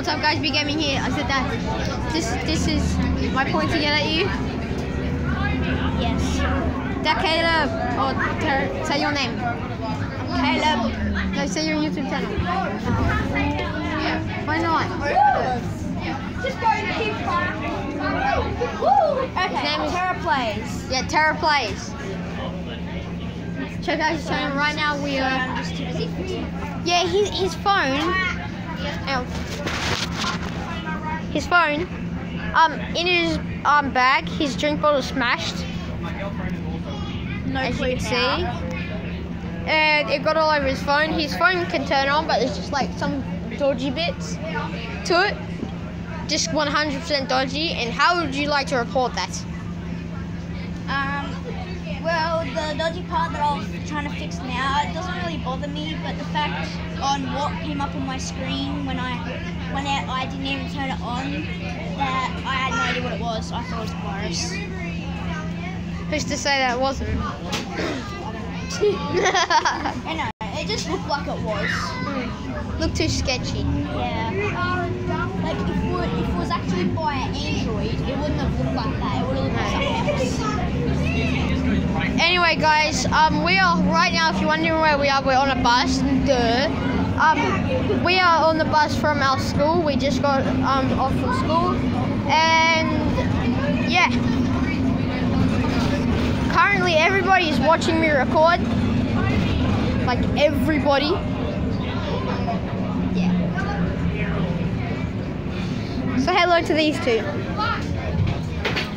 What's up, guys? B Gaming here. I said that. This this is my point to get at you. Yes. That Caleb or ter- say your name. Caleb. No, say your YouTube channel. Why not? Okay. name is- Terra plays. Yeah, Terra plays. Check out his channel right now. We are. I'm just too busy. Yeah, his his phone. Ow. His phone. Um, in his um bag, his drink bottle smashed. No as you can see. And it got all over his phone. His phone can turn on, but there's just like some dodgy bits to it. Just 100% dodgy. And how would you like to report that? Um, dodgy part that I was trying to fix now, it doesn't really bother me, but the fact on what came up on my screen when I when I, I didn't even turn it on, that I had no idea what it was. I thought it was a virus. Who's to say that wasn't? I know, it just looked like it was. Looked too sketchy. Yeah. Like if it, if it was actually by Android, it wouldn't have looked like that. It would have looked like something else. Anyway, guys, um, we are right now. If you're wondering where we are, we're on a bus. Duh. Um, we are on the bus from our school. We just got um off from school, and yeah. Currently, everybody is watching me record. Like everybody. Say hello to these two.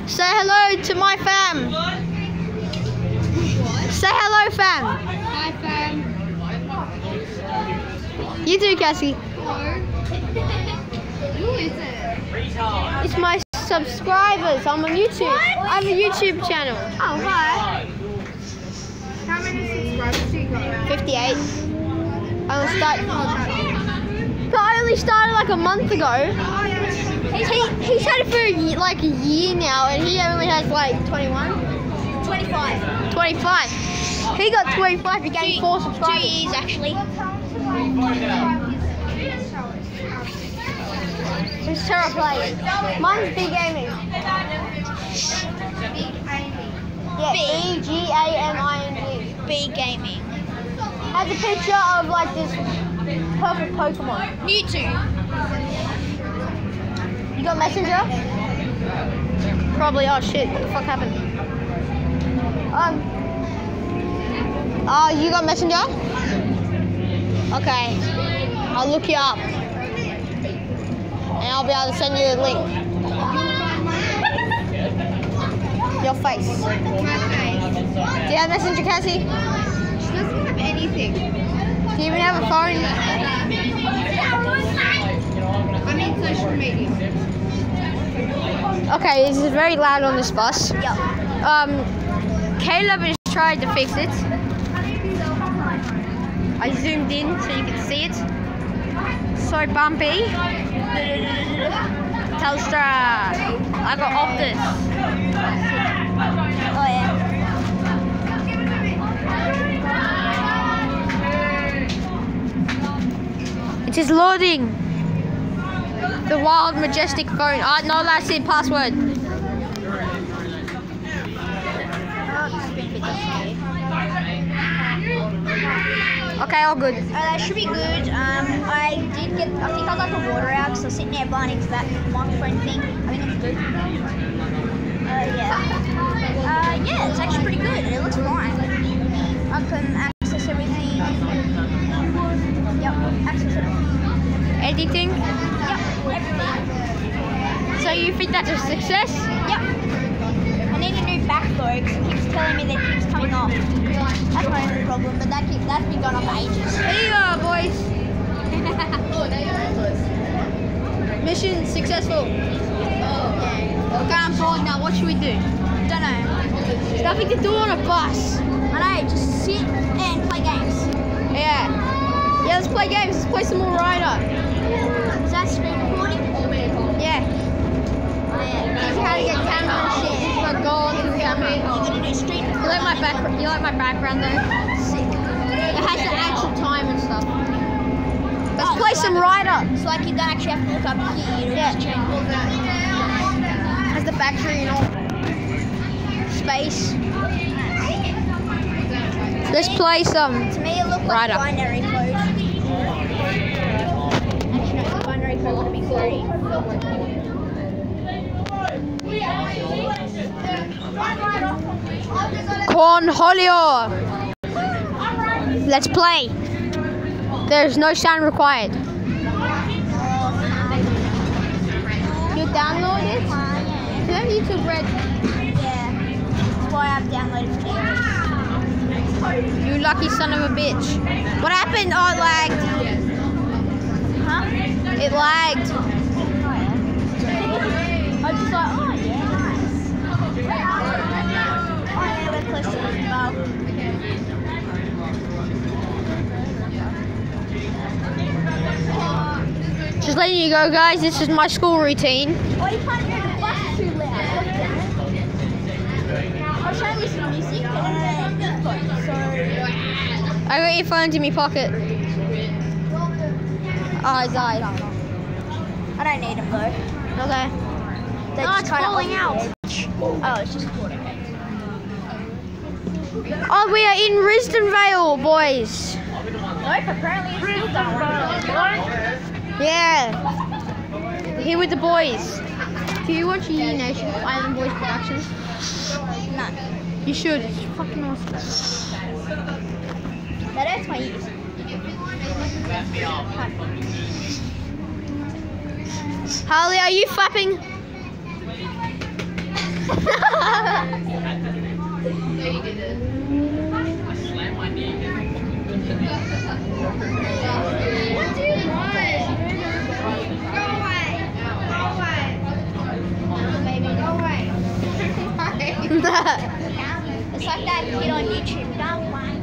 Say hello to my fam. Say hello, fam. Hi fam. You do, Cassie. Hello. Who is it? It's my subscribers. I'm on YouTube. I have a YouTube channel. Oh hi. How many subscribers do you got? 58. I only start. Oh, but I only started like a month ago. Oh, he, he's had it for a year, like a year now, and he only has like 21, 25. 25. He got 25. He gained four subscribers. Two years actually. Who's Terra Play? Mine's B Gaming. Yeah, B G A M I N G. B gaming. Has a picture of like this purple Pokemon. Mewtwo. You got Messenger? Probably. Oh shit! What the fuck happened? Um. Oh, you got Messenger? Okay. I'll look you up, and I'll be able to send you the link. Your face. My face. Do you have Messenger, Cassie? She doesn't have anything. Do you even have a phone? I mean social media. Okay, this is very loud on this bus. Yep. Um, Caleb is trying to fix it. I zoomed in so you can see it. So bumpy. Telstra. I got Optus. Oh yeah. It is loading. The wild, majestic phone. Ah, no, that's it. Password. Okay, all good. Uh, that should be good. Um, I did get, I think I got the water out because I was sitting there blinding to that microphone thing. I think it's good. Uh, yeah. Uh, yeah, it's actually pretty good. It looks fine. I can access everything. Yep, access everything. Editing. Yep, everything. So you think that's a success? Yep. I need a new back though because it keeps telling me that keeps coming off. That's my only problem, but that keep, that's been going on for ages. There you are, boys. Mission successful. Okay, I'm bored now. What should we do? Don't know. There's nothing to do on a bus. I know, just sit and play games. Yeah. Yeah, let's play games. Let's play some more Rider. Is that screen recording? Yeah. Teach you how to get camera and shit. You gotta go onto the camera. You gotta do screen You like my background? You like my background though? It has the actual time and stuff. Let's oh, play some Rider. So like you don't actually have to look up here. It'll Yeah. Has the battery and all. Space. Let's play some. To me, it looked like binary code. Actually, no, binary code would be three. Cornholio. Let's play. There's no sound required. You download it? Do you have YouTube Red? Yeah. That's why I've downloaded it. You lucky son of a bitch. What happened? Oh, it lagged. Huh? It lagged. Letting you go, guys. This is my school routine. Oh, you can't hear the bus too loud. God damn it. I was trying to listen to music and then I had headphones, so... I got earphones in my pocket. Oh, I died. I don't need them though. Okay. They're Oh, just it's falling out. Oh, it's just caught okay. Oh, we are in Risdon Vale, boys. Nope, apparently it's still going. Yeah. Here with the boys. Do you watch E Nation Island Boys Productions? No. You should. It's fucking awesome. That hurts my ears. Harley, are you flapping? What do you It's like that kid on YouTube. Don't whine.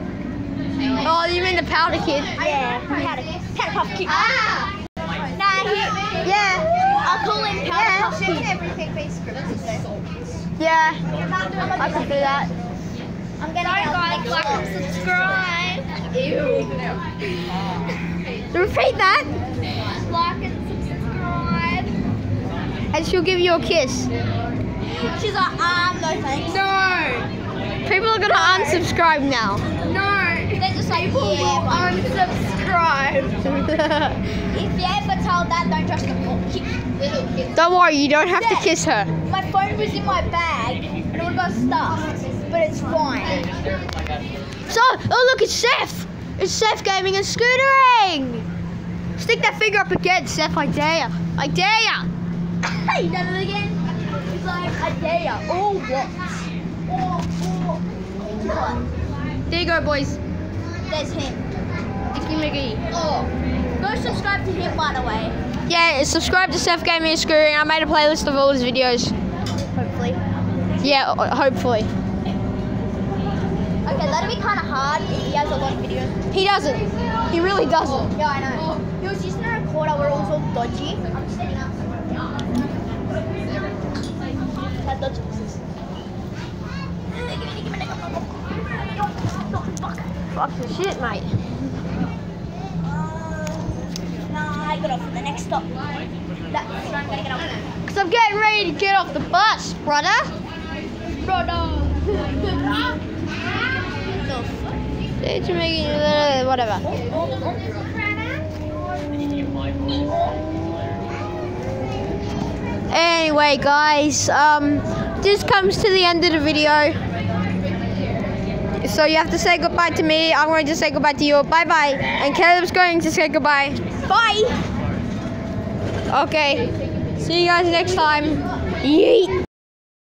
oh, you mean the powder kid? Yeah, powder, powder puff kid. ah! Nah, he, Yeah. I'll call him powder puff kid. everything be scripted Yeah. I can do that. I'm gonna go guys, like and subscribe. Ew. Repeat that, Like and subscribe. and she'll give you a kiss. She's like, um, no thanks. No. People are gonna unsubscribe now. No. They're just like, People yeah, will but unsubscribe. if you ever tell that, don't trust them. Oh. Don't worry, you don't have to kiss her. My phone was in my bag and it would got stuffed, but it's fine. So, oh look, it's Seth. It's Seth Gaming and Scootering. Stick that finger up again, Seth. I dare ya. I dare ya. Hey, you done it again? He's like, I dare ya. Oh, what? There you go, boys. There's him. Icky McGee. Oh. Go subscribe to him, by the way. Yeah, subscribe to Seth Gaming and Scootering. I made a playlist of all his videos. Hopefully. Yeah, hopefully. Okay, that'll be kind of hard he has a lot of videos. He doesn't. He really doesn't. Yeah, I know. He was using a recorder where it was all dodgy. I'm setting up. That dodgy. Fuck the shit, mate. Nah, I got off at the next stop. That's I'm gonna get off. Cause I'm getting ready to get off the bus, brother. Brother. Did you make it? Whatever. Anyway, guys, um, this comes to the end of the video. So you have to say goodbye to me. I'm going to say goodbye to you. Bye bye. And Caleb's going to say goodbye. Bye. Okay. See you guys next time. Yeet.